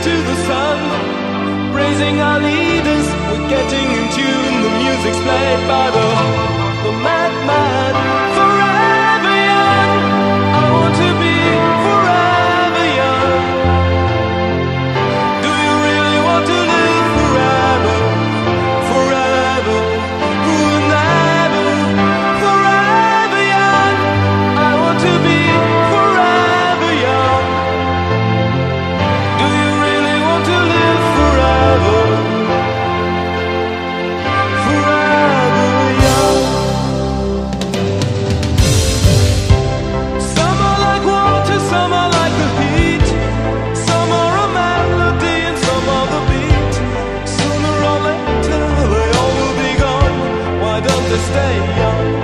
Into the sun. Praising our leaders, we're getting in tune. The music's played by the. stay young.